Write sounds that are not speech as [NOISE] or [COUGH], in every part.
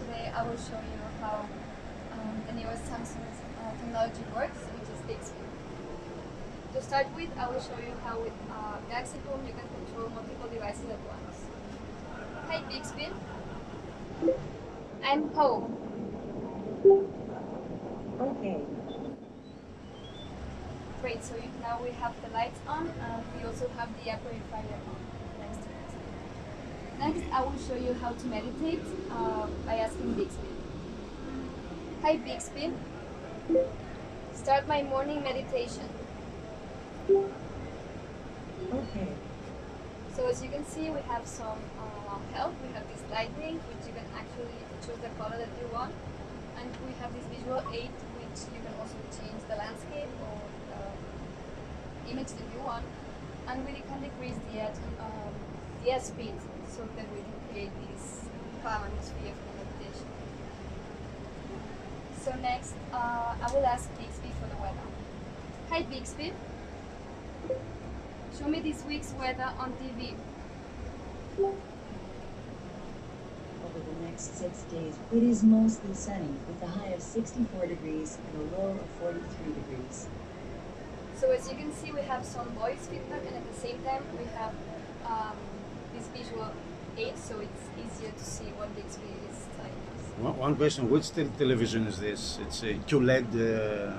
today I will show you how um, the newest Samsung uh, technology works, which is Bixby. To start with, I will show you how with uh, Galaxy Home you can control multiple devices at once. Hi Bixby. I'm home. Okay. Great, so now we have the lights on and we also have the air purifier on next to it. Next, I will show you how to meditate uh, by asking Bixby. Hi Bixby. Start my morning meditation. Okay. So as you can see, we have some uh, help. We have this lightning, which you can actually choose the color that you want. And we have this visual aid, which you can also change the landscape or the image that you want. And we can decrease the edge, um, the speed so that we can create this calm atmosphere for meditation. So next, uh, I will ask Bixby for the weather. Hi Bixby. Show me this week's weather on TV. Over the next six days, it is mostly sunny with a high of 64 degrees and a low of 43 degrees. So as you can see, we have some voice feedback, and at the same time, we have um, this visual aid, so it's easier to see what Bixby is telling us. One, one question: Which te- television is this? It's a QLED uh,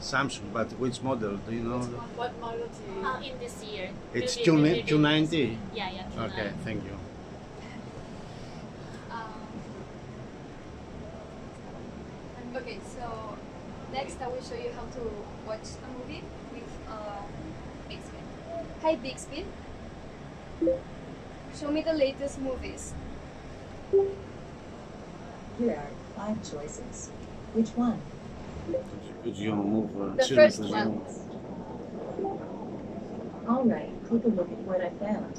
Samsung, but which model? Do you know? What model do you Uh, in this year. It's Will be Q released- Q90. Yeah, yeah. Q90. Okay, thank you. [LAUGHS] Um, okay, so next I will show you how to watch a movie with uh, Bixby. Hi Bixby. Show me the latest movies. Here are five choices. Which one? Could you move? Uh, The first one. All right, take a look at what I found.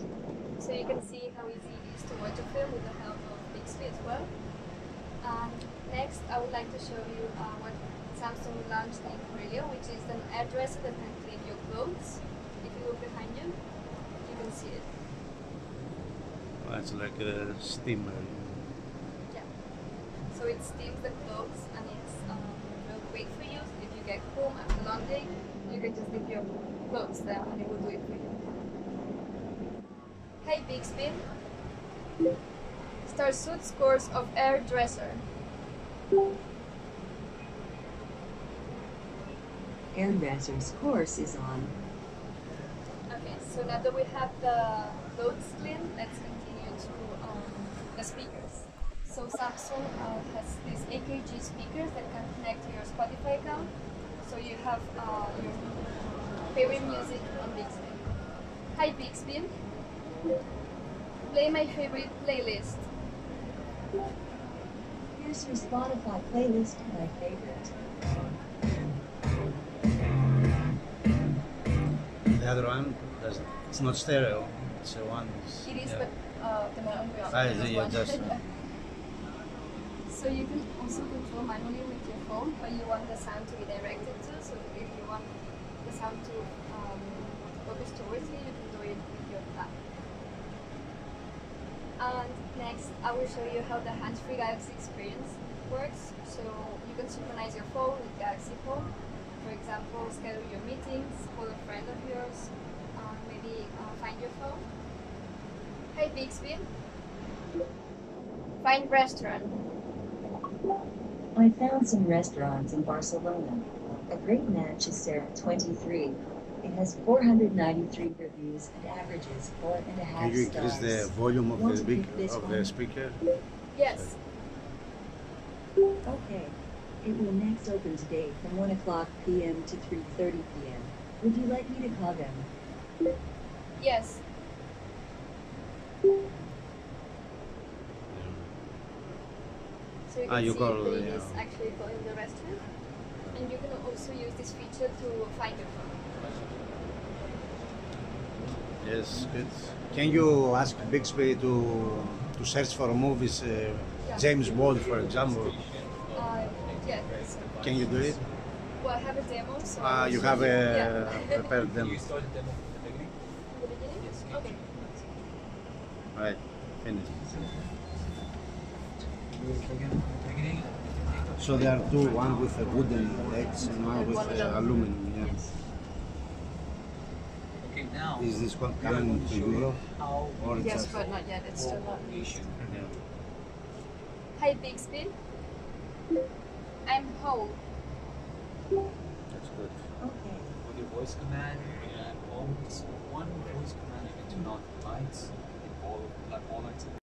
So you can see how easy it is to watch a film with the help of Bixby as well. And next, I would like to show you uh, what Samsung launched in Korea, which is an AirDresser that can clean your clothes. If you look behind you, you can see it. That's like a steamer. Yeah. So it steams the clothes and it's um, real quick for you. If you get home after a long day, you can just leave your clothes there and it will do it for you. Hey Bixby. Star Suits course of air dresser. AirDresser. AirDresser's course is on. Okay, so now that we have the clothes clean, let's continue to um, the speakers. So Samsung uh, has these AKG speakers that can connect to your Spotify account. So you have uh, your favorite music on Bixby. Hi Bixby. Play my favorite playlist. Here's your Spotify playlist, my favorite. The other one, does it's not stereo. It's a one. it's- It is, yeah. Uh, the yeah, one. So you can also control manually with your phone, but you want the sound to be directed to. So if you want the sound to um, focus towards you, you can do it with your app. And next, I will show you how the hands-free Galaxy experience works. So you can synchronize your phone with Galaxy Home. For example, schedule your meetings, call a friend of yours, uh, maybe uh, find your phone. Hey Bixby. Find restaurant. I found some restaurants in Barcelona. A great match is Sarah 23. It has 493 reviews and averages four and a half stars. Can you increase stars. the volume of Want the big pick this of one? the speaker? Yes. Okay. It will next open today from 1 o'clock p.m. to 3.30 p.m. Would you like me to call them? Yes. So you Ah, can you see call, that it yeah. is actually calling the restaurant. And you can also use this feature to find your phone. Yes, good. Can you ask Bixby to to search for movies, uh, James Bond, for example? Uh, yeah. So, Can you do it? well, I have a demo. So I Ah, you have a Yeah. prepared [LAUGHS] them. In the beginning? Okay. Right, finish. So there are two, one with a wooden legs and one with one uh, a- aluminum. Yeah. Okay, now Is this one we are coming to to show you Europe how or Yes, just? but not yet. It's still not. Asian. Hi, Bixby. I'm Ho. That's good. Okay. With your voice command, you can always one voice command you can turn on the lights, all like all lights.